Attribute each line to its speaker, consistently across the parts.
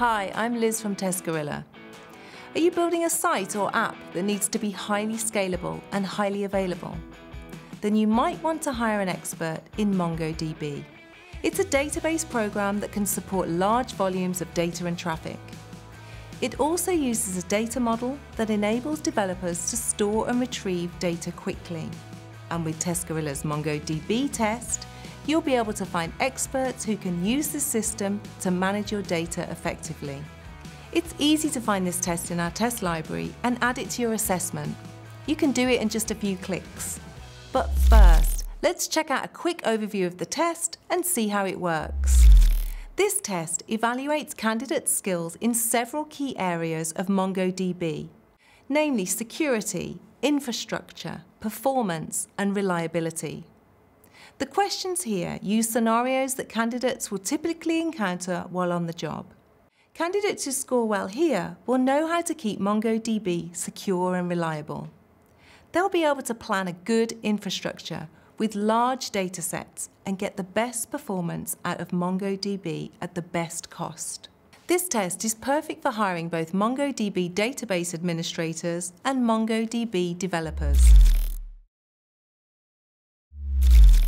Speaker 1: Hi, I'm Liz from Test Gorilla. Are you building a site or app that needs to be highly scalable and highly available? Then you might want to hire an expert in MongoDB. It's a database program that can support large volumes of data and traffic. It also uses a data model that enables developers to store and retrieve data quickly. And with Test Gorilla's MongoDB test, you'll be able to find experts who can use the system to manage your data effectively. It's easy to find this test in our test library and add it to your assessment. You can do it in just a few clicks. But first, let's check out a quick overview of the test and see how it works. This test evaluates candidates' skills in several key areas of MongoDB, namely security, infrastructure, performance, and reliability. The questions here use scenarios that candidates will typically encounter while on the job. Candidates who score well here will know how to keep MongoDB secure and reliable. They'll be able to plan a good infrastructure with large data sets and get the best performance out of MongoDB at the best cost. This test is perfect for hiring both MongoDB database administrators and MongoDB developers.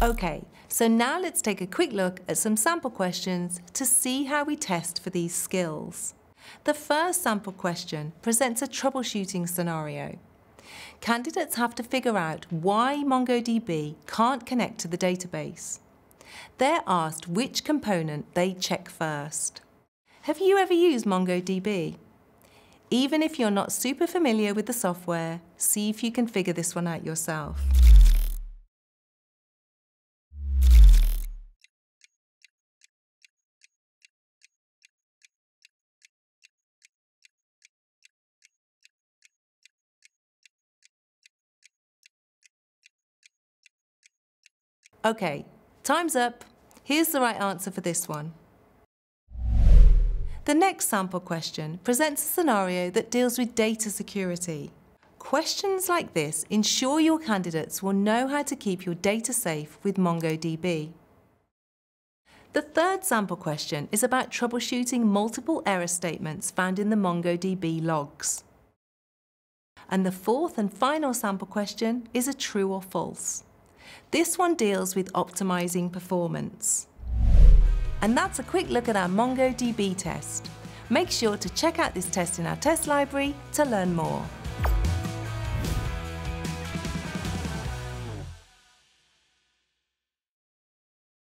Speaker 1: Okay, so now let's take a quick look at some sample questions to see how we test for these skills. The first sample question presents a troubleshooting scenario. Candidates have to figure out why MongoDB can't connect to the database. They're asked which component they check first. Have you ever used MongoDB? Even if you're not super familiar with the software, see if you can figure this one out yourself. Okay, time's up. Here's the right answer for this one. The next sample question presents a scenario that deals with data security. Questions like this ensure your candidates will know how to keep your data safe with MongoDB. The third sample question is about troubleshooting multiple error statements found in the MongoDB logs. And the fourth and final sample question is a true or false. This one deals with optimizing performance. And that's a quick look at our MongoDB test. Make sure to check out this test in our test library to learn more.